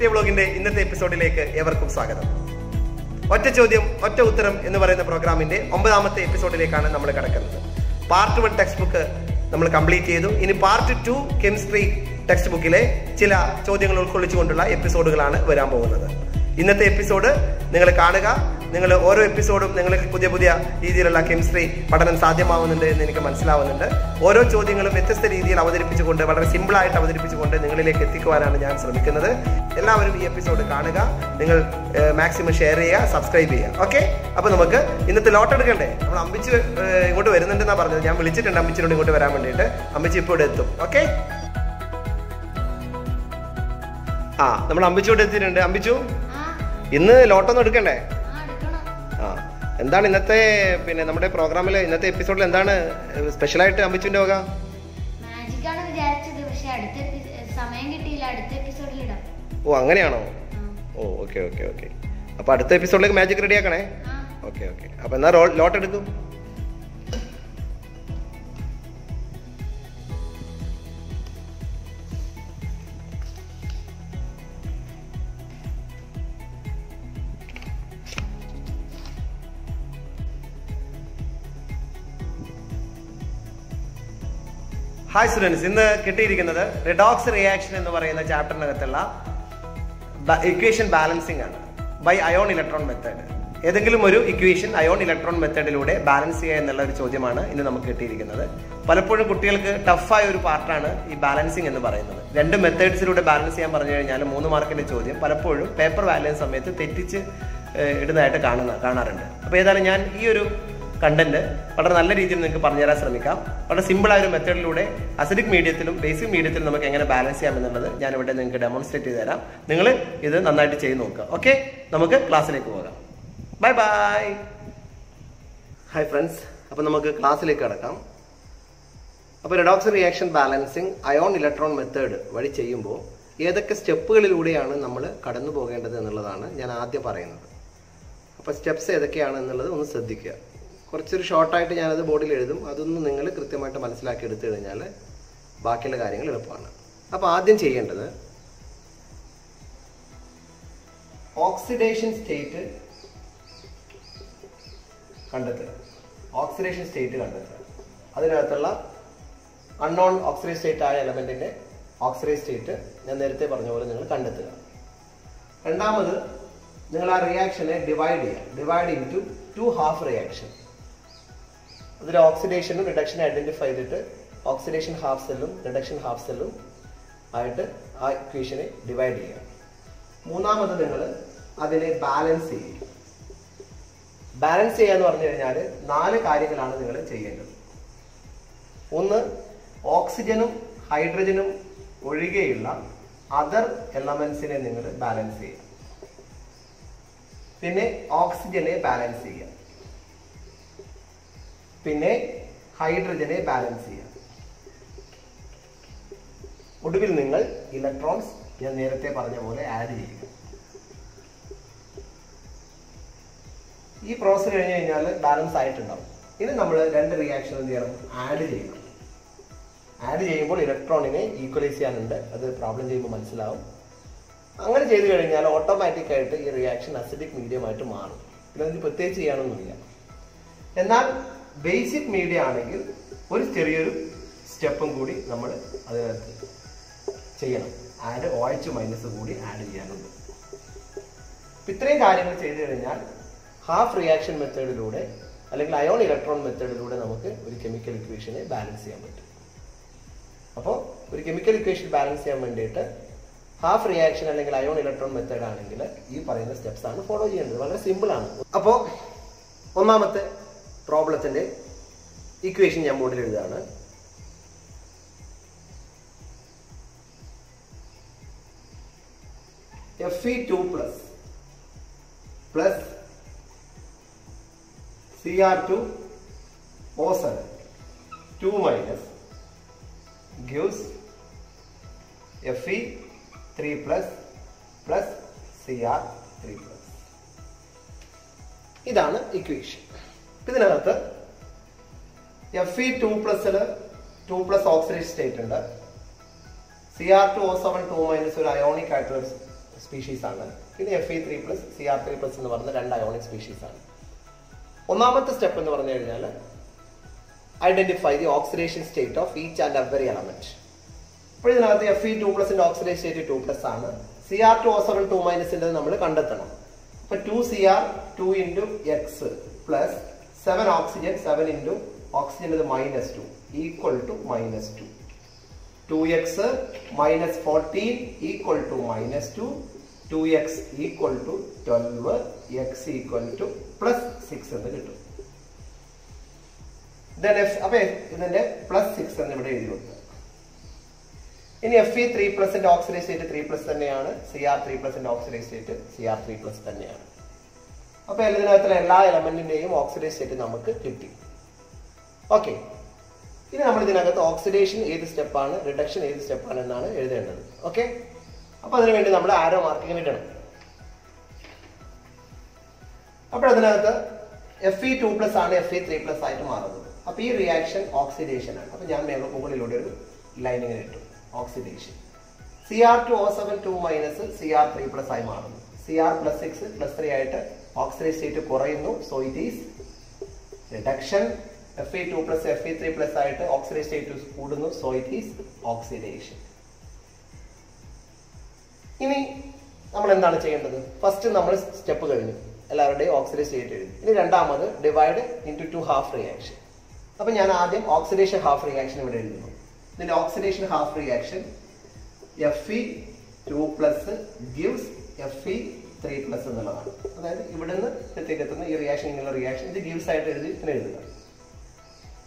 T ബ്ലോഗിന്റെ ഇന്നത്തെ എപ്പിസോഡിലേക്ക് ഏവർക്കും സ്വാഗതം. ഒറ്റ ചോദ്യം ഒറ്റ ഉത്തരം എന്ന് പറയുന്ന പ്രോഗ്രാമിന്റെ ഒമ്പതാമത്തെ എപ്പിസോഡിലേക്കാണ് നമ്മൾ കടക്കുന്നത്. പാർട്ട് വൺ ടെക്സ്റ്റ് ബുക്ക് നമ്മൾ കംപ്ലീറ്റ് ചെയ്തു. ഇനി പാർട്ട് ടു കെമിസ്ട്രി ടെക്സ്റ്റ് ബുക്കിലെ ചില ചോദ്യങ്ങൾ ഉൾക്കൊള്ളിച്ചുകൊണ്ടുള്ള എപ്പിസോഡുകളാണ് വരാൻ പോകുന്നത്. ഇന്നത്തെ എപ്പിസോഡ് നിങ്ങൾ കാണുക. നിങ്ങൾ ഓരോ എപ്പിസോഡും നിങ്ങൾക്ക് പുതിയ പുതിയ രീതിയിലുള്ള കെമിസ്ട്രി പഠനം സാധ്യമാവുന്നുണ്ട് എന്ന് എനിക്ക് മനസ്സിലാവുന്നുണ്ട്. ഓരോ ചോദ്യങ്ങളും വ്യത്യസ്ത രീതിയിൽ അവതരിപ്പിച്ചുകൊണ്ട് വളരെ സിമ്പിളായിട്ട് അവതരിപ്പിച്ചുകൊണ്ട് നിങ്ങളിലേക്ക് എത്തിക്കുവാനാണ് ഞാൻ ശ്രമിക്കുന്നത്. എല്ലാവരും ഈ എപ്പിസോഡ് കാണുക നിങ്ങൾ മാക്സിമം ഷെയർ ചെയ്യുക സബ്സ്ക്രൈബ് ചെയ്യുക. ഓക്കെ? അപ്പോൾ നമുക്ക് ഇന്നത്തെ ലോട്ട് എടുക്കണ്ടേ? നമ്മൾ അമ്പിച്ച് ഇങ്ങോട്ട് വരുന്നുണ്ടെന്നാ പറഞ്ഞത്. ഞാൻ വിളിച്ചിട്ടുണ്ട് അമ്പിച്ചിനോട് ഇങ്ങോട്ട് വരാൻ വേണ്ടിയിട്ട്. അമ്പിച്ച് ഇപ്പോൾ ഇവിടെ എത്തും. ഓക്കെ? ആ നമ്മൾ അമ്പിച്ചോട്ട് എത്തിയിട്ടുണ്ട്. അമ്പിച്ചു? ഇന്ന് ലോട്ടൊന്നും എടുക്കണ്ടേ? എന്താണ് ഇന്നത്തെ പിന്നെ നമ്മുടെ പ്രോഗ്രാമിൽ ഇന്നത്തെ എപ്പിസോഡിൽ എന്താണ് സ്പെഷ്യലായിട്ട് അമ്പിച്ചുവിന്റെ വക? ഓ അങ്ങനെയാണോ? ഓ ഓക്കെ ഓക്കെ ഓക്കെ. അപ്പൊ അടുത്ത എപ്പിസോഡിലേക്ക് മാജിക് റെഡി ആക്കണേ? Okay okay. അപ്പൊ എന്നാ ലോട്ട് എടുക്കും. ഹായ് സ്റ്റുഡൻസ് ഇന്ന് കിട്ടിയിരിക്കുന്നത് റിഡോക്സ് റിയാക്ഷൻ എന്ന് പറയുന്ന ചാപ്റ്ററിനകത്തുള്ള ഇക്വേഷൻ ബാലൻസിംഗ് ആണ്. ബൈ അയോൺ ഇലക്ട്രോൺ മെത്തേഡ് ഏതെങ്കിലും ഒരു ഇക്വേഷൻ അയോൺ ഇലക്ട്രോൺ മെത്തേഡിലൂടെ ബാലൻസ് ചെയ്യുക എന്നുള്ള ഒരു ചോദ്യമാണ് ഇന്ന് നമുക്ക് കിട്ടിയിരിക്കുന്നത്. പലപ്പോഴും കുട്ടികൾക്ക് ടഫായ ഒരു പാർട്ടാണ് ഈ ബാലൻസിങ് എന്ന് പറയുന്നത്. രണ്ട് മെത്തേഡ്സിലൂടെ ബാലൻസ് ചെയ്യാൻ പറഞ്ഞു കഴിഞ്ഞാൽ മൂന്ന് മാർക്കിന്റെ ചോദ്യം പലപ്പോഴും പേപ്പർ വാല്യൂ സമയത്ത് തെറ്റിച്ച് ഇടുന്നതായിട്ട് കാണുന്ന കാണാറുണ്ട്. അപ്പോൾ ഏതായാലും ഞാൻ ഈ ഒരു കണ്ടന്റ് വളരെ നല്ല രീതിയിൽ നിങ്ങൾക്ക് പറഞ്ഞുതരാൻ ശ്രമിക്കാം. വളരെ സിമ്പിൾ ആയ ഒരു മെത്തേഡിലൂടെ അസിഡിക് മീഡിയത്തിലും ബേസിക് മീഡിയത്തിലും നമുക്ക് എങ്ങനെ ബാലൻസ് ചെയ്യാം എന്നുള്ളത് ഞാൻ ഇവിടെ നിങ്ങൾക്ക് ഡെമോൺസ്ട്രേറ്റ് ചെയ്ത് തരാം. നിങ്ങൾ ഇത് നന്നായിട്ട് ചെയ്ത് നോക്കുക. ഓക്കെ നമുക്ക് ക്ലാസ്സിലേക്ക് പോകാം. ബൈ ബൈ ഹായ് ഫ്രണ്ട്സ് അപ്പോൾ നമുക്ക് ക്ലാസ്സിലേക്ക് കിടക്കാം. അപ്പോൾ redox reaction balancing ion electron method വഴി ചെയ്യുമ്പോൾ ഏതൊക്കെ സ്റ്റെപ്പുകളിലൂടെയാണ് നമ്മൾ കടന്നു പോകേണ്ടത് എന്നുള്ളതാണ് ഞാൻ ആദ്യം പറയുന്നത്. അപ്പോൾ സ്റ്റെപ്സ് ഏതൊക്കെയാണ് എന്നുള്ളത് ഒന്ന് ശ്രദ്ധിക്കുക. കുറച്ചൊരു ഷോർട്ടായിട്ട് ഞാനത് ബോർഡിൽ എഴുതും. അതൊന്ന് നിങ്ങൾ കൃത്യമായിട്ട് മനസ്സിലാക്കി എടുത്തു കഴിഞ്ഞാൽ ബാക്കിയുള്ള കാര്യങ്ങൾ എളുപ്പമാണ്. അപ്പോൾ ആദ്യം ചെയ്യേണ്ടത് ഓക്സിഡേഷൻ സ്റ്റേറ്റ് കണ്ടെത്തുക. ഓക്സിഡേഷൻ സ്റ്റേറ്റ് കണ്ടെത്തുക. അതിനകത്തുള്ള അൺനോൺ ഓക്സിഡേഷൻ സ്റ്റേറ്റ് ആയ എലമെന്റിന്റെ ഓക്സിഡേഷൻ സ്റ്റേറ്റ് ഞാൻ നേരത്തെ പറഞ്ഞ പോലെ നിങ്ങൾ കണ്ടെത്തുക. രണ്ടാമത് നിങ്ങൾ ആ റിയാക്ഷനെ ഡിവൈഡ് ചെയ്യുക. Divide into two half reaction അതിൽ ഓക്സിഡേഷനും റിഡക്ഷനും ഐഡന്റിഫൈ ചെയ്തിട്ട് ഓക്സിഡേഷൻ ഹാഫ് സെല്ലും റിഡക്ഷൻ ഹാഫ് സെല്ലും ആയിട്ട് ആ ഇക്വേഷനെ ഡിവൈഡ് ചെയ്യുക. മൂന്നാമത് നിങ്ങൾ അതിനെ ബാലൻസ് ചെയ്യും ബാലൻസ് ചെയ്യുക എന്ന് പറഞ്ഞു കഴിഞ്ഞാൽ നാല് കാര്യങ്ങളാണ് നിങ്ങൾ ചെയ്യേണ്ടത്. ഒന്ന് ഓക്സിജനും ഹൈഡ്രജനും ഒഴികെയുള്ള അതർ എലമെന്റ്സിനെ നിങ്ങൾ ബാലൻസ് ചെയ്യുക. പിന്നെ ഓക്സിജനെ ബാലൻസ് ചെയ്യുക. പിന്നെ ഹൈഡ്രജനെ ബാലൻസ് ചെയ്യുക ഒടുവിൽ നിങ്ങൾ ഇലക്ട്രോൺസ് ഞാൻ നേരത്തെ പറഞ്ഞ പോലെ ആഡ് ചെയ്യുക. ഈ പ്രോസസ് കഴിഞ്ഞ് കഴിഞ്ഞാൽ ബാലൻസ് ആയിട്ടുണ്ടാവും. ഇനി നമ്മൾ രണ്ട് റിയാക്ഷൻ എന്ത് ചെയ്യണം? ആഡ് ചെയ്യണം. ആഡ് ചെയ്യുമ്പോൾ ഇലക്ട്രോണിനെ ഈക്വലൈസ് ചെയ്യാനുണ്ട്. അത് പ്രോബ്ലം ചെയ്യുമ്പോൾ മനസ്സിലാവും. അങ്ങനെ ചെയ്തു കഴിഞ്ഞാൽ ഓട്ടോമാറ്റിക്കായിട്ട് ഈ റിയാക്ഷൻ അസിഡിക് മീഡിയമായിട്ട് മാറും. അതിന് പ്രത്യേകിച്ച് ചെയ്യാനൊന്നുമില്ല. എന്നാൽ ബേസിക് മീഡിയ ആണെങ്കിൽ ഒരു ചെറിയൊരു സ്റ്റെപ്പും കൂടി നമ്മൾ അതിനകത്ത് ചെയ്യണം. ആഡ് ഒ എച്ച് മൈനസ് കൂടി ആഡ് ചെയ്യാനുണ്ട്. ഇത്രയും കാര്യങ്ങൾ ചെയ്തു കഴിഞ്ഞാൽ ഹാഫ് റിയാക്ഷൻ മെത്തേഡിലൂടെ അല്ലെങ്കിൽ അയോൺ ഇലക്ട്രോൺ മെത്തേഡിലൂടെ നമുക്ക് ഒരു കെമിക്കൽ ഇക്വേഷനെ ബാലൻസ് ചെയ്യാൻ പറ്റും. അപ്പോൾ ഒരു കെമിക്കൽ ഇക്വേഷൻ ബാലൻസ് ചെയ്യാൻ വേണ്ടിയിട്ട് ഹാഫ് റിയാക്ഷൻ അല്ലെങ്കിൽ അയോൺ ഇലക്ട്രോൺ മെത്തേഡ് ആണെങ്കിൽ ഈ പറയുന്ന സ്റ്റെപ്സ് ആണ് ഫോളോ ചെയ്യേണ്ടത്. വളരെ സിമ്പിൾ ആണ്. അപ്പോൾ ഒന്നാമത്തെ പ്രോബ്ലത്തിന്റെ ഇക്വേഷൻ ഞാൻ ബോർഡിൽ എഴുതുകയാണ്. F E two plus plus C R two O seven two minus gives F E three plus plus C R three plus ഇതാണ് ഇക്വേഷൻ ഇതിനകത്ത് എഫ് ഇ ടു പ്ലസിൽ ടു പ്ലസ് ഓക്സിഡേഷൻ സ്റ്റേറ്റ് ഉണ്ട്. C R two O seven two minus ഒരു ionic ആയിട്ടുള്ള species ആണ്. പിന്നെ F E three plus C R three plus എന്ന് പറയുന്ന രണ്ട് അയോണിക് സ്പീഷീസ് ആണ്. ഒന്നാമത്തെ സ്റ്റെപ്പ് എന്ന് പറഞ്ഞു കഴിഞ്ഞാൽ identify the oxidation state of each and every element അപ്പോൾ ഇതിനകത്ത് എഫ് ഇ ടു പ്ലസിന്റെ ഓക്സിഡേഷൻ സ്റ്റേറ്റ് ടു പ്ലസ് ആണ്. C R two O seven two മൈനസിന്റെ നമ്മൾ കണ്ടെത്തണം. അപ്പൊ two C R two into X plus seven oxygen seven into oxygen ഇത് minus two equal to minus two two X minus fourteen equal to minus two two X equal to twelve X equal to plus six എന്ന് കിട്ടും. F അപ്പൊ ഇതിന്റെ plus six എന്ന് ഇവിടെ എഴുതി കൊടുക്കുക. ഇനി എഫ് ഇ ത്രീ പ്ലസിന്റെ ഓക്സിഡൈസ് സ്റ്റേറ്റ് ത്രീ പ്ലസ് തന്നെയാണ് C R three പ്ലസിന്റെ oxidise state C R three plus തന്നെയാണ്. അപ്പൊ ഇതിനകത്തുള്ള എല്ലാ എലമെന്റിന്റെയും ഓക്സിഡൈസ് സ്റ്റേറ്റ് നമുക്ക് കിട്ടി. ഓക്കെ ഇനി നമ്മൾ ഇതിനകത്ത് ഓക്സിഡേഷൻ ഏത് സ്റ്റെപ്പാണ് റിഡക്ഷൻ ഏത് സ്റ്റെപ്പാണ് എന്നാണ് എഴുതേണ്ടത്. ഓക്കെ അപ്പൊ അതിനുവേണ്ടി നമ്മൾ ആരോ മാർക്കിങ്ങിന് ഇടണം. അപ്പോൾ അതിനകത്ത് എഫ് ഇ ടു പ്ലസ് ആണ് എഫ് ഇ ത്രീ പ്ലസ് ആയിട്ട് മാറുന്നത്. അപ്പൊ ഈ റിയാക്ഷൻ ഓക്സിഡേഷൻ ആണ്. അപ്പൊ ഞാൻ മേലെ മുകളിലൂടെ ഒരു ലൈനിങ്ങിന് ഇട്ടു. Oxidation C R two O seven two minus C R three plus ആയി മാറുന്നു. C R plus six plus three ആയിട്ട് ഓക്സിഡേഷൻ സ്റ്റേറ്റ് കുറയുന്നു. So it is reduction F E two plus F E three plus ആയിട്ട് oxidation state കൂടുന്നു. So it is oxidation ഇനി നമ്മൾ എന്താണ് ചെയ്യേണ്ടത്? ഫസ്റ്റ് നമ്മൾ സ്റ്റെപ്പ് കഴിഞ്ഞു. എല്ലാവരുടെയും ഓക്സിഡേഷൻ സ്റ്റേറ്റ് എഴുതി. ഇനി രണ്ടാമത് divide into two half reaction അപ്പം ഞാൻ ആദ്യം ഓക്സിഡേഷൻ ഹാഫ് റിയാക്ഷൻ ഇവിടെ എഴുതുന്നു. ഇതിന്റെ oxidation half reaction F E two plus gives F E three plus എന്നുള്ളതാണ്. അതായത് ഇവിടെ നിന്ന് ഇടത്തേക്ക് എത്തുന്ന ഈ റിയാക്ഷൻ ഇങ്ങനെയുള്ള റിയാക്ഷൻ ഇത് ഗിവ്സ് ആയിട്ട് എഴുതി ഇങ്ങനെ എഴുതുക.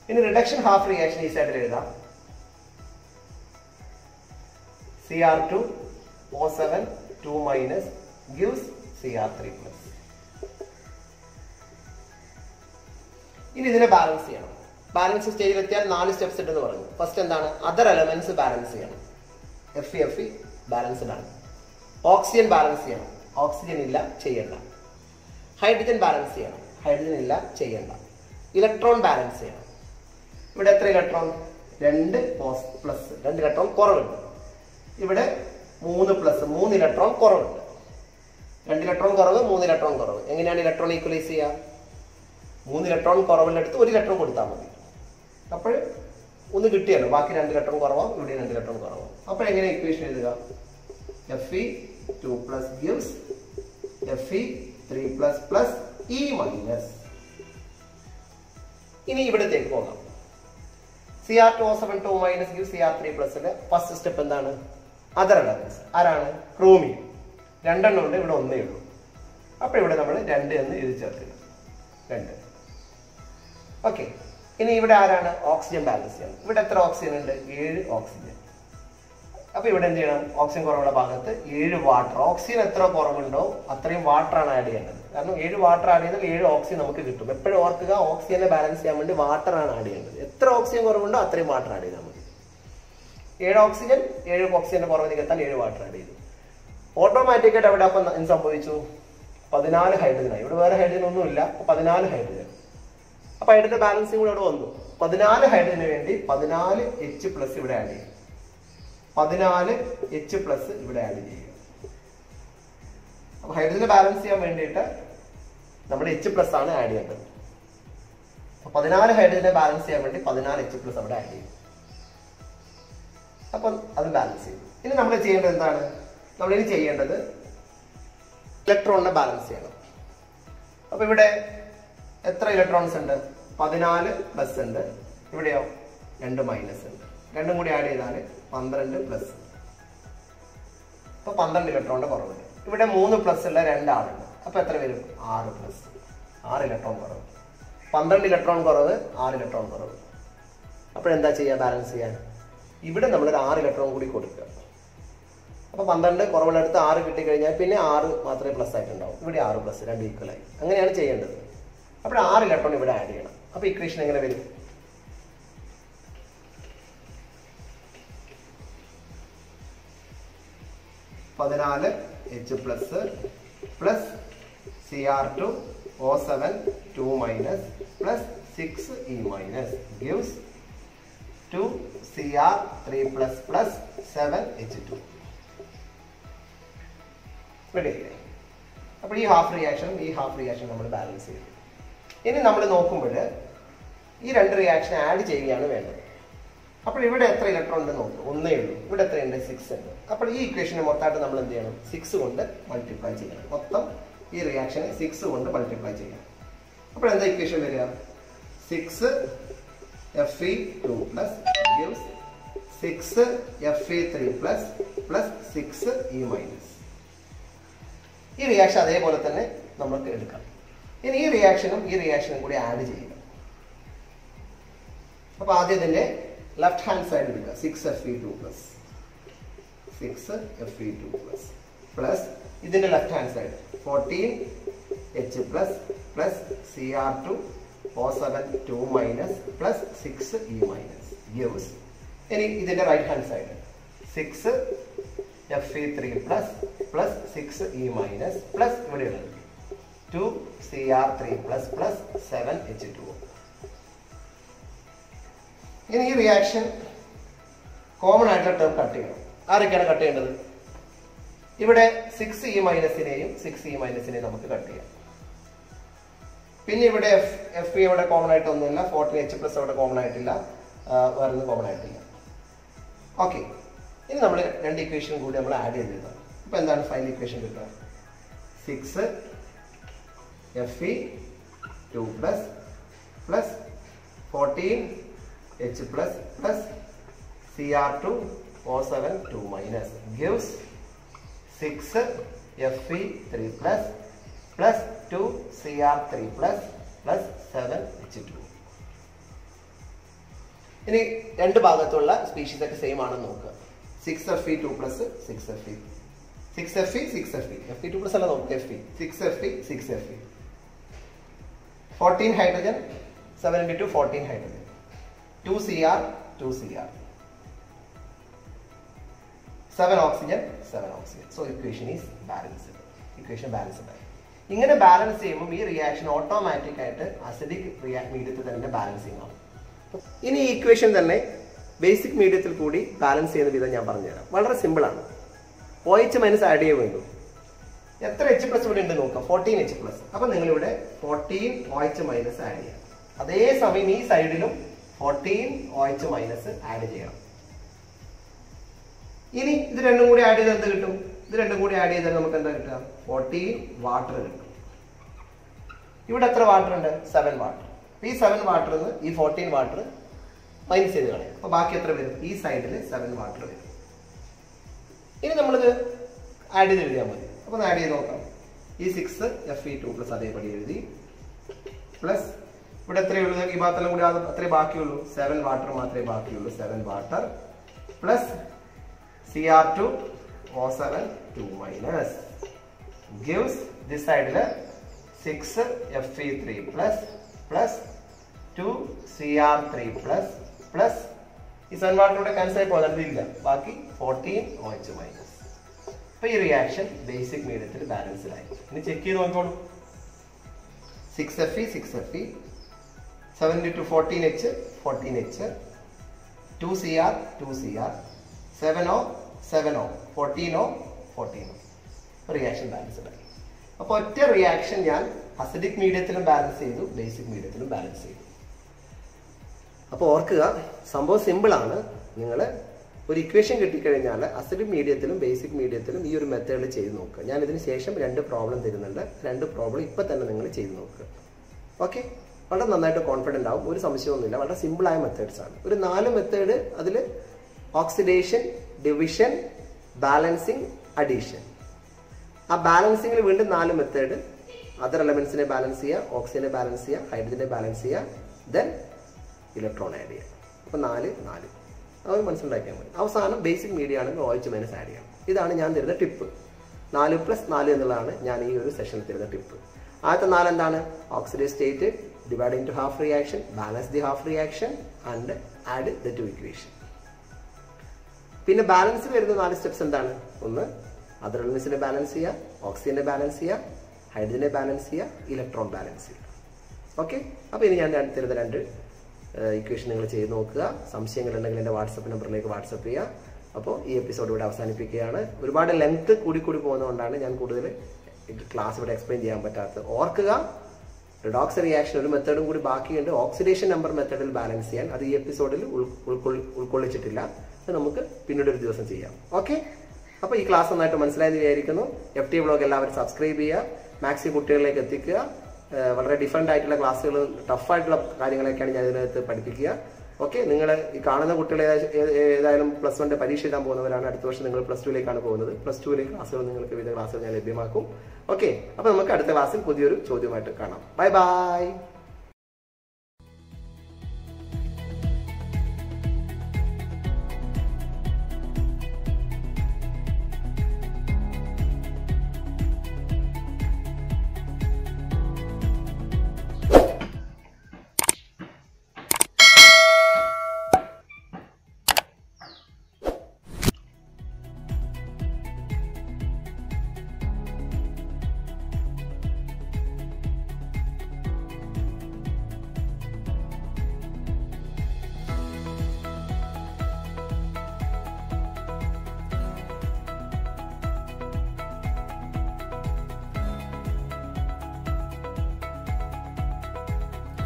ഇനി റിഡക്ഷൻ ഹാഫ് റിയാക്ഷൻ ഈ സൈഡിൽ എഴുതാം. C R two O seven two minus gives C R three plus ഇനി ഇതിനെ ബാലൻസ് ചെയ്യണം. ബാലൻസ് സ്റ്റേജിൽ എത്തിയാൽ നാല് സ്റ്റെപ്സ് ഉണ്ടെന്ന് പറഞ്ഞു. ഫസ്റ്റ് എന്താണ്? അതർ എലമെന്റ്സ് ബാലൻസ് ചെയ്യണം. F E F E balanced ആണ് ഓക്സിജൻ ബാലൻസ് ചെയ്യണം. ഓക്സിജൻ ഇല്ല ചെയ്യണ്ട. ഹൈഡ്രജൻ ബാലൻസ് ചെയ്യണം. ഹൈഡ്രജൻ ഇല്ല ചെയ്യണ്ട. ഇലക്ട്രോൺ ബാലൻസ് ചെയ്യണം. ഇവിടെ എത്ര ഇലക്ട്രോൺ രണ്ട് പ്ലസ് രണ്ട് ഇലക്ട്രോൺ കുറവുണ്ട്. ഇവിടെ മൂന്ന് പ്ലസ് മൂന്ന് ഇലക്ട്രോൺ കുറവുണ്ട്. രണ്ട് ഇലക്ട്രോൺ കുറവ് മൂന്ന് ഇലക്ട്രോൺ കുറവ്. എങ്ങനെയാണ് ഇലക്ട്രോൺ ഈക്വലൈസ് ചെയ്യുക? മൂന്ന് ഇലക്ട്രോൺ കുറവിലെടുത്ത് ഒരു ഇലക്ട്രോൺ കൊടുത്താൽ മതി. അപ്പോൾ ഒന്ന് കിട്ടിയല്ലോ. ബാക്കി രണ്ട് ഇലക്ട്രോൺ കുറവാം ഇവിടെ രണ്ട് ഇലക്ട്രോൺ കുറവാണ് അപ്പോൾ എങ്ങനെ ഇക്വേഷൻ എഴുതുക? F E two plus gives F E three plus plus E minus ഇനി ഇവിടത്തേക്ക് പോകാം. C R two seven two minus give C R three പ്ലസിന്റെ first step എന്താണ്? അതർ എലമെന്റ്സ് ആരാണ്? ക്രോമിയം രണ്ടെണ്ണം ഉണ്ട് ഇവിടെ ഒന്നേ ഉള്ളൂ. അപ്പൊ ഇവിടെ നമ്മൾ രണ്ട് എന്ന് എഴുതി ചേർക്കുക രണ്ട്. ഓക്കെ ഇനി ഇവിടെ ആരാണ്? ഓക്സിജൻ ബാലൻസ് ചെയ്യണം. ഇവിടെ എത്ര ഓക്സിജൻ ഉണ്ട്? ഏഴ് ഓക്സിജൻ അപ്പൊ ഇവിടെ എന്ത് ചെയ്യണം? ഓക്സിജൻ കുറവുള്ള ഭാഗത്ത് ഏഴ് വാട്ടർ ഓക്സിജൻ എത്ര കുറവുണ്ടോ അത്രയും വാട്ടർ ആണ് ആഡ് ചെയ്യേണ്ടത്. കാരണം ഏഴ് വാട്ടർ ആഡ് ചെയ്താൽ ഏഴ് ഓക്സിജൻ നമുക്ക് കിട്ടും. എപ്പോഴും ഓർക്കുക ഓക്സിജനെ ബാലൻസ് ചെയ്യാൻ വേണ്ടി വാട്ടർ ആണ് ആഡ് ചെയ്യേണ്ടത്. എത്ര ഓക്സിജൻ കുറവുണ്ടോ അത്രയും വാട്ടർ ആഡ് ചെയ്താൽ മതി. ഏഴ് ഓക്സിജൻ ഏഴ് ഓക്സിജന്റെ കുറവ് നികത്താൻ ഏഴ് വാട്ടർ ആഡ് ചെയ്തു. ഓട്ടോമാറ്റിക്കായിട്ട് അവിടെ അപ്പം എന്ത് സംഭവിച്ചു? പതിനാല് ഹൈഡ്രജനായി ഇവിടെ വേറെ ഹൈഡ്രജൻ ഒന്നുമില്ല. പതിനാല് ഹൈഡ്രജൻ അപ്പൊ ഹൈഡ്രജൻ ബാലൻസിങ് കൂടെ അവിടെ വന്നു. പതിനാല് ഹൈഡ്രജന് വേണ്ടി പതിനാല് എച്ച് പ്ലസ് ഇവിടെ ആഡ് ചെയ്യും പതിനാല് എച്ച് പ്ലസ് ഇവിടെ ആഡ് ചെയ്യുക. അപ്പൊ ഹൈഡ്രജനെ ബാലൻസ് ചെയ്യാൻ വേണ്ടിയിട്ട് നമ്മൾ എച്ച് പ്ലസ് ആണ് ആഡ് ചെയ്യേണ്ടത്. പതിനാല് ഹൈഡ്രജനെ ബാലൻസ് ചെയ്യാൻ വേണ്ടി പതിനാല് എച്ച് പ്ലസ് അവിടെ ആഡ് ചെയ്യും അപ്പം അത് ബാലൻസ് ചെയ്യും. ഇനി നമ്മൾ ചെയ്യേണ്ടത് എന്താണ്? നമ്മൾ ഇനി ചെയ്യേണ്ടത് ഇലക്ട്രോണിനെ ബാലൻസ് ചെയ്യണം. അപ്പൊ ഇവിടെ എത്ര ഇലക്ട്രോൺസ് ഉണ്ട്? പതിനാല് പ്ലസ് ഉണ്ട്. ഇവിടെയോ? രണ്ട് മൈനസ് ഉണ്ട്. രണ്ടും കൂടി ആഡ് ചെയ്താൽ പന്ത്രണ്ട് പ്ലസ് അപ്പൊ പന്ത്രണ്ട് ഇലക്ട്രോണിന്റെ കുറവുണ്ട് ഇവിടെ മൂന്ന് പ്ലസ് ഉള്ള രണ്ടാളുണ്ട്. അപ്പോൾ എത്ര വരും? ആറ് പ്ലസ് ആറ് ഇലക്ട്രോൺ കുറവ്. പന്ത്രണ്ട് ഇലക്ട്രോൺ കുറവ് ആറ് ഇലക്ട്രോൺ കുറവ്. അപ്പോഴെന്താ ചെയ്യുക ബാലൻസ് ചെയ്യാൻ. ഇവിടെ നമ്മളൊരു ആറ് ഇലക്ട്രോൺ കൂടി കൊടുക്കുക. അപ്പൊ പന്ത്രണ്ട് കുറവുള്ളടുത്ത് ആറ് കിട്ടിക്കഴിഞ്ഞാൽ പിന്നെ ആറ് മാത്രമേ പ്ലസ് ആയിട്ടുണ്ടാവും. ഇവിടെ ആറ് പ്ലസ് രണ്ട് ഈക്വലായി അങ്ങനെയാണ് ചെയ്യേണ്ടത്. അപ്പോൾ ആറ് ഇലക്ട്രോൺ ഇവിടെ ആഡ് ചെയ്യണം. അപ്പോൾ ഇക്വേഷൻ എങ്ങനെ വരും? പതിനാല് H plus plus C R two O seven two minus plus six E minus gives two C R three plus plus seven H two റെഡിയല്ലേ അപ്പോൾ ഈ ഹാഫ് റിയാക്ഷനും ഈ ഹാഫ് റിയാക്ഷനും നമ്മൾ ബാലൻസ് ചെയ്യും ഇനി നമ്മൾ നോക്കുമ്പോൾ ഈ രണ്ട് റിയാക്ഷൻ ആഡ് ചെയ്യുകയാണ് വേണ്ടത്. അപ്പോൾ ഇവിടെ എത്ര ഇലക്ട്രോൺ ഉണ്ട് നോക്ക്. ഒന്നേ ഉള്ളൂ. ഇവിടെ എത്രയുണ്ട് സിക്സ് ഉണ്ട്. അപ്പോൾ ഈ ഇക്വേഷനെ മൊത്തമായിട്ട് നമ്മൾ എന്ത് ചെയ്യണം? സിക്സ് കൊണ്ട് മൾട്ടിപ്ലൈ ചെയ്യണം. മൊത്തം ഈ റിയാക്ഷനെ സിക്സ് കൊണ്ട് മൾട്ടിപ്ലൈ ചെയ്യണം. അപ്പോൾ എന്താ ഇക്വേഷൻ വരിക? Six F E two plus six F E three plus plus six E minus ഈ റിയാക്ഷൻ അതേപോലെ തന്നെ നമുക്ക് എടുക്കാം. ഇനി ഈ റിയാക്ഷനും ഈ റിയാക്ഷനും കൂടി ആഡ് ചെയ്യണം അപ്പൊ ആദ്യം ഇതിന്റെ ലെഫ്റ്റ് ഹാൻഡ് സൈഡ് എടുക്കുക six F E two plus six F E two plus plus ഇതിന്റെ left hand side fourteen H plus plus C R two four seven two minus plus six E minus gives ഇനി ഇതിന്റെ right hand side six F E three plus plus six E minus plus ഇവിടെയുള്ളത് two C R three plus plus seven H two ഇനി ഈ reaction common ആയിട്ടുള്ള term cut ചെയ്യണം. ആരൊക്കെയാണ് cut ചെയ്യേണ്ടത്? ഇവിടെ സിക്സ് ഇ മൈനസിനെയും സിക്സ് ഇ മൈനസിനെയും നമുക്ക് കട്ട് ചെയ്യാം. പിന്നെ ഇവിടെ എഫ് എഫ് ഇ ഇവിടെ കോമൺ ആയിട്ടൊന്നുമില്ല. ഫോർട്ടീൻ എച്ച് പ്ലസ് അവിടെ കോമൺ ആയിട്ടില്ല. വേറെ കോമൺ ആയിട്ടില്ല. ഓക്കെ ഇനി നമ്മൾ രണ്ട് ഇക്വേഷൻ കൂടി നമ്മൾ ആഡ് ചെയ്തിരുന്നു ഇപ്പൊ എന്താണ് ഫൈനൽ ഇക്വേഷൻ കിട്ടുക? Six F E two plus plus fourteen H plus plus C R two minus. Three plus plus two C R three plus plus seven H two ഇനി രണ്ട് ഭാഗത്തുള്ള സ്പീഷീസ് ഒക്കെ സെയിം ആണെന്ന് നോക്കുക. Six F E two plus six F E six F E six F E F E two plus അല്ല നോക്കുക F E six F E six F E fourteen hydrogen seven into two fourteen hydrogen two C R two C R seven oxygen seven oxygen so equation is balanced equation balanced ആയി ഇങ്ങനെ balance ചെയ്യുമ്പോൾ ഈ reaction automatic ആയിട്ട് acidic മീഡിയത്തിൽ തന്നെ balancing ആവും ഇനി ഈ ഇക്വേഷൻ തന്നെ ബേസിക് മീഡിയത്തിൽ കൂടി ബാലൻസ് ചെയ്യുന്ന വിധം ഞാൻ പറഞ്ഞുതരാം. വളരെ സിമ്പിൾ ആണ്. ഒ എച്ച് മൈനസ് ആഡ് ചെയ്യേ വേണ്ടു. എത്ര എച്ച് പ്ലസ് ഇവിടെ ഉണ്ട് നോക്കാം. ഫോർട്ടീൻ എച്ച് പ്ലസ് അപ്പൊ നിങ്ങളിവിടെ fourteen O H minus add ചെയ്യാം അതേസമയം ഈ സൈഡിലും fourteen O H minus add ചെയ്യണം. ഇനി ഇത് രണ്ടും കൂടി ആഡ് ചെയ്താൽ എന്ത് കിട്ടും? ഇത് രണ്ടും കൂടി ആഡ് ചെയ്താൽ നമുക്ക് എന്താ കിട്ടുക? ഫോർട്ടീൻ വാട്ടർ കിട്ടും. ഇവിടെ എത്ര വാട്ടർ ഉണ്ട്? സെവൻ വാട്ടർ ഈ സെവൻ വാട്ടറിൽ നിന്ന് ഈ ഫോർട്ടീൻ വാട്ടർ മൈനസ് ചെയ്ത് കളയാം. അപ്പൊ ബാക്കി എത്ര വരും? ഈ സൈഡിൽ സെവൻ വാട്ടർ വരും. ഇനി നമ്മളിത് ആഡ് ചെയ്ത് എഴുതിയാൽ മതി. അപ്പൊ ഒന്ന് ആഡ് ചെയ്ത് നോക്കാം. ഈ six F E two plus അതേപടി എഴുതി. പ്ലസ് ഇവിടെ എത്രയേ ഉള്ളൂ? ഈ ഭാഗത്തെല്ലാം കൂടി അത് അത്രേ ബാക്കിയുള്ളൂ. സെവൻ വാട്ടർ മാത്രമേ ബാക്കിയുള്ളൂ. Seven water plus C R two O seven two minus gives this സൈഡിൽ six F E three plus plus two C R three plus plus ഈ സെവൻ വാട്ടറിലൂടെ ക്യാൻസൽ ആയി പോകുന്നില്ല ബാക്കി ഫോർട്ടീൻ ഓ എച്ച് മൈനസ് അപ്പൊ ഈ റിയാക്ഷൻ ബേസിക് മീഡിയത്തിൽ balanced ആയി ഇനി ചെക്ക് ചെയ്ത് നോക്കോളൂ six F E six F E seven two fourteen H fourteen H two C R two C R seven O seven O fourteen O fourteen reaction balanced ആയി അപ്പോൾ ഒറ്റ reaction ഞാൻ acidic മീഡിയത്തിലും balance ചെയ്തു basic മീഡിയത്തിലും balance ചെയ്തു. അപ്പോൾ ഓർക്കുക സംഭവം സിമ്പിളാണ് നിങ്ങൾ ഒരു ഇക്വേഷൻ കിട്ടിക്കഴിഞ്ഞാൽ അസിഡിക് മീഡിയത്തിലും ബേസിക് മീഡിയത്തിലും ഈ ഒരു മെത്തേഡ് ചെയ്ത് നോക്കുക. ഞാൻ ഇതിന് ശേഷം രണ്ട് പ്രോബ്ലം തരുന്നുണ്ട്. രണ്ട് പ്രോബ്ലം ഇപ്പം തന്നെ നിങ്ങൾ ചെയ്ത് നോക്കുക. ഓക്കെ വളരെ നന്നായിട്ട് കോൺഫിഡന്റ് ആവും. ഒരു സംശയമൊന്നുമില്ല. വളരെ സിമ്പിളായ മെത്തേഡ്സ് ആണ്. ഒരു നാല് മെത്തേഡ് അതിൽ ഓക്സിഡേഷൻ ഡിവിഷൻ ബാലൻസിങ് അഡീഷൻ ആ ബാലൻസിങ്ങിൽ വീണ്ടും നാല് മെത്തേഡ് അതർ എലമെന്റ്സിനെ ബാലൻസ് ചെയ്യുക ഓക്സിജനെ ബാലൻസ് ചെയ്യുക ഹൈഡ്രജനെ ബാലൻസ് ചെയ്യുക ദെൻ ഇലക്ട്രോൺ ആഡ് ചെയ്യുക അപ്പോൾ നാല് നാല്. അത് മനസ്സിലാക്കിയാൽ മതി. അവസാനം ബേസിക് മീഡിയ ആണെങ്കിൽ ഓയിച്ച് മൈനസ് ആഡ് ചെയ്യണം ഇതാണ് ഞാൻ തരുന്ന ടിപ്പ് നാല് പ്ലസ് നാല് എന്നുള്ളതാണ് ഞാൻ ഈ ഒരു സെഷനിൽ തരുന്ന ടിപ്പ് ആദ്യത്തെ നാല് എന്താണ് oxidise state divide into half reaction, balance the half reaction and add the two equation. പിന്നെ ബാലൻസ് വരുന്ന നാല് സ്റ്റെപ്സ് എന്താണ്? ഒന്ന് അതർ ബാലൻസ് ചെയ്യുക ഓക്സിജനെ ബാലൻസ് ചെയ്യുക ഹൈഡ്രജനെ ബാലൻസ് ചെയ്യുക ഇലക്ട്രോൺ ബാലൻസ് ചെയ്യുക. ഓക്കെ അപ്പോൾ ഇനി ഞാൻ തരുന്ന രണ്ട് ഇക്വേഷൻ നിങ്ങൾ ചെയ്ത് നോക്കുക. സംശയങ്ങളുണ്ടെങ്കിൽ എന്റെ വാട്സപ്പ് നമ്പറിലേക്ക് വാട്സപ്പ് ചെയ്യുക. അപ്പോൾ ഈ എപ്പിസോഡ് ഇവിടെ അവസാനിപ്പിക്കുകയാണ്. ഒരുപാട് ലെങ്ത് കൂടി കൂടി പോകുന്നതുകൊണ്ടാണ് ഞാൻ കൂടുതൽ ക്ലാസ് ഇവിടെ എക്സ്പ്ലെയിൻ ചെയ്യാൻ പറ്റാത്തത്. ഓർക്കുക റിഡോക്സ് റിയാക്ഷൻ ഒരു മെത്തേഡും കൂടി ബാക്കിയുണ്ട്. ഓക്സിഡേഷൻ നമ്പർ മെത്തേഡിൽ ബാലൻസ് ചെയ്യാൻ. അത് ഈ എപ്പിസോഡിൽ ഉൾക്കൊള്ളിച്ചിട്ടില്ല. അത് നമുക്ക് പിന്നീട് ഒരു ദിവസം ചെയ്യാം. ഓക്കെ അപ്പോൾ ഈ ക്ലാസ് നന്നായിട്ട് മനസ്സിലായെന്ന് വിചാരിക്കുന്നു. എഫ് ടി ബ്ലോഗ് എല്ലാവരും സബ്സ്ക്രൈബ് ചെയ്യുക. മാക്സി കുട്ടികളിലേക്ക് എത്തിക്കുക. വളരെ ഡിഫറെന്റ് ആയിട്ടുള്ള ക്ലാസ്സുകൾ ടഫായിട്ടുള്ള കാര്യങ്ങളൊക്കെയാണ് ഞാൻ ഇതിനകത്ത് പഠിപ്പിക്കുക. ഓക്കെ നിങ്ങൾ ഈ കാണുന്ന കുട്ടികൾ ഏതായാലും പ്ലസ് വണ്ണിന്റെ പരീക്ഷ എഴുതാൻ പോകുന്നവരാണ്. അടുത്ത വർഷം നിങ്ങൾ പ്ലസ് ടുവിലേക്കാണ് പോകുന്നത്. പ്ലസ് ടുവിലെ ക്ലാസ്സുകൾ നിങ്ങൾക്ക് വിവിധ ക്ലാസ്സുകൾ ഞാൻ ലഭ്യമാക്കും. ഓക്കെ അപ്പോൾ നമുക്ക് അടുത്ത ക്ലാസ്സിൽ പുതിയൊരു ചോദ്യമായിട്ട് കാണാം. Bye bye